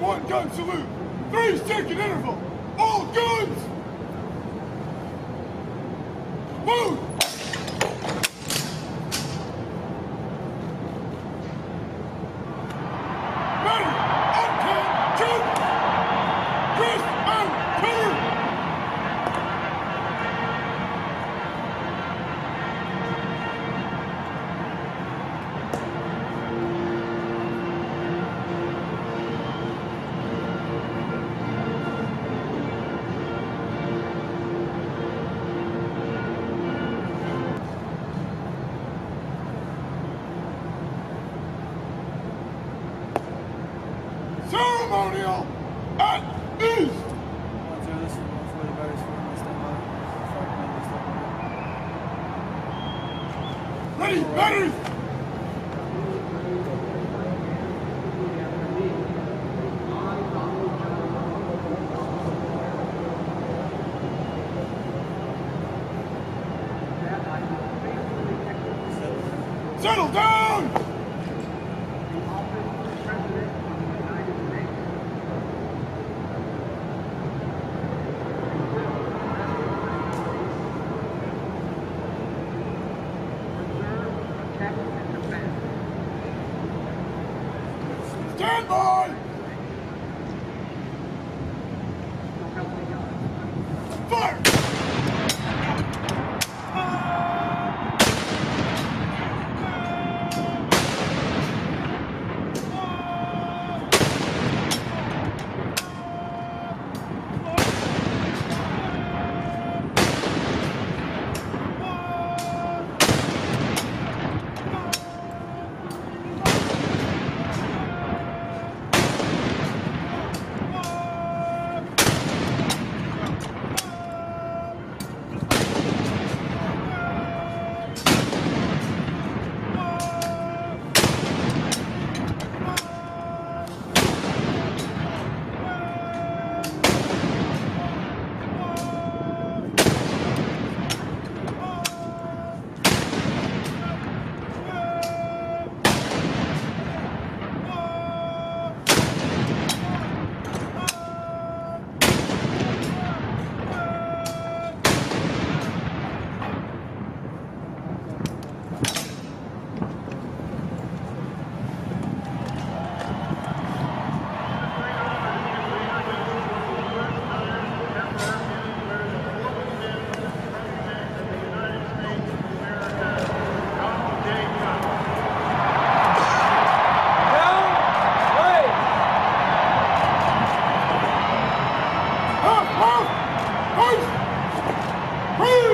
one gun salute. Three second interval. All guns. Move. Are five minutes that Ready. Settle down. Stand by.